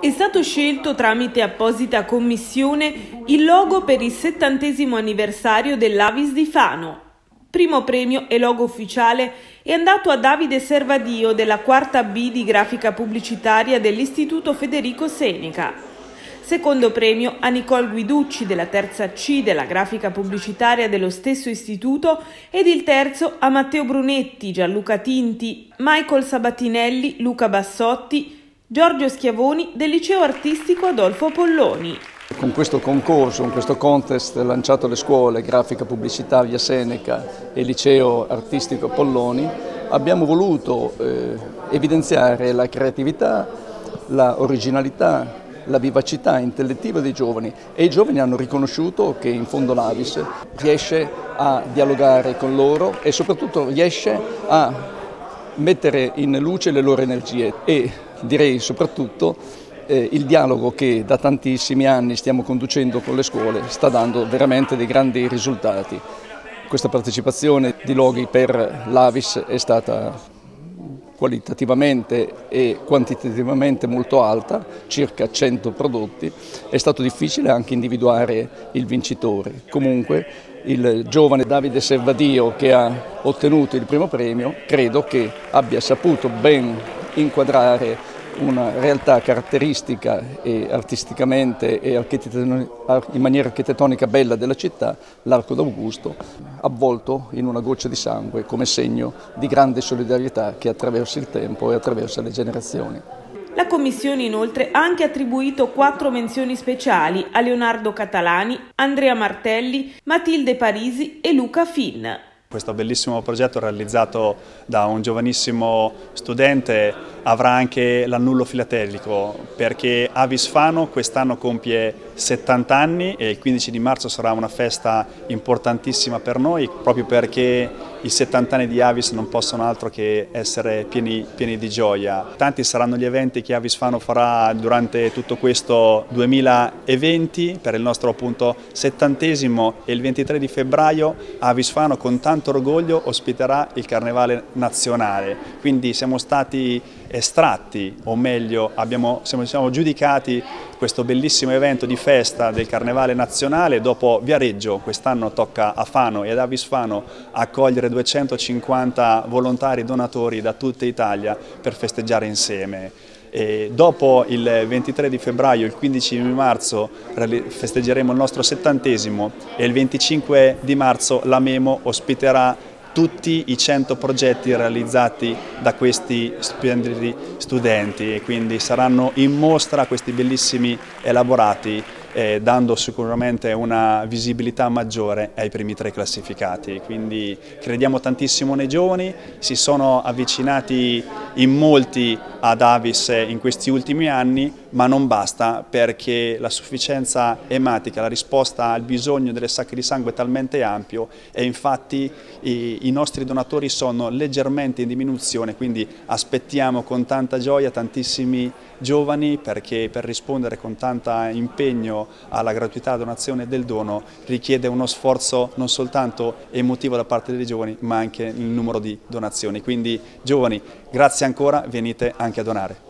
È stato scelto tramite apposita commissione il logo per il settantesimo anniversario dell'Avis di Fano. Primo premio e logo ufficiale è andato a Davide Servadio della quarta B di grafica pubblicitaria dell'Istituto Federico Seneca. Secondo premio a Nicole Guiducci della terza C della grafica pubblicitaria dello stesso istituto ed il terzo a Matteo Brunetti, Gianluca Tinti, Michael Sabatinelli, Luca Bassotti, Giorgio Schiavoni del liceo artistico Adolfo Polloni. Con questo concorso, con questo contest lanciato alle scuole Grafica Pubblicitaria Seneca e Liceo Artistico Polloni, abbiamo voluto eh, evidenziare la creatività, la originalità, la vivacità intellettiva dei giovani e i giovani hanno riconosciuto che in fondo l'Avis riesce a dialogare con loro e soprattutto riesce a mettere in luce le loro energie e direi soprattutto eh, il dialogo che da tantissimi anni stiamo conducendo con le scuole sta dando veramente dei grandi risultati. Questa partecipazione di loghi per l'Avis è stata qualitativamente e quantitativamente molto alta, circa 100 prodotti, è stato difficile anche individuare il vincitore. Comunque il giovane Davide Servadio che ha ottenuto il primo premio credo che abbia saputo ben inquadrare una realtà caratteristica e artisticamente e in maniera architettonica bella della città, l'Arco d'Augusto, avvolto in una goccia di sangue come segno di grande solidarietà che attraversa il tempo e attraversa le generazioni. La Commissione inoltre ha anche attribuito quattro menzioni speciali a Leonardo Catalani, Andrea Martelli, Matilde Parisi e Luca Finn. Questo bellissimo progetto realizzato da un giovanissimo studente avrà anche l'annullo filatelico perché Avis Fano quest'anno compie 70 anni e il 15 di marzo sarà una festa importantissima per noi proprio perché i 70 anni di Avis non possono altro che essere pieni, pieni di gioia. Tanti saranno gli eventi che Avis Fano farà durante tutto questo 2020 per il nostro appunto settantesimo e il 23 di febbraio Avis Fano con tanto orgoglio ospiterà il Carnevale nazionale. Quindi siamo stati estratti, o meglio abbiamo, siamo, siamo giudicati questo bellissimo evento di festa del Carnevale Nazionale, dopo Viareggio quest'anno tocca a Fano e ad Avisfano accogliere 250 volontari donatori da tutta Italia per festeggiare insieme. E dopo il 23 di febbraio il 15 di marzo festeggeremo il nostro settantesimo e il 25 di marzo la Memo ospiterà tutti i 100 progetti realizzati da questi splendidi studenti e quindi saranno in mostra questi bellissimi elaborati eh, dando sicuramente una visibilità maggiore ai primi tre classificati. Quindi crediamo tantissimo nei giovani, si sono avvicinati in molti ad Avis in questi ultimi anni, ma non basta perché la sufficienza ematica, la risposta al bisogno delle sacche di sangue è talmente ampio e infatti i, i nostri donatori sono leggermente in diminuzione, quindi aspettiamo con tanta gioia tantissimi giovani perché per rispondere con tanto impegno alla gratuità donazione del dono richiede uno sforzo non soltanto emotivo da parte dei giovani ma anche il numero di donazioni. Quindi giovani, grazie ancora, venite anche a donare.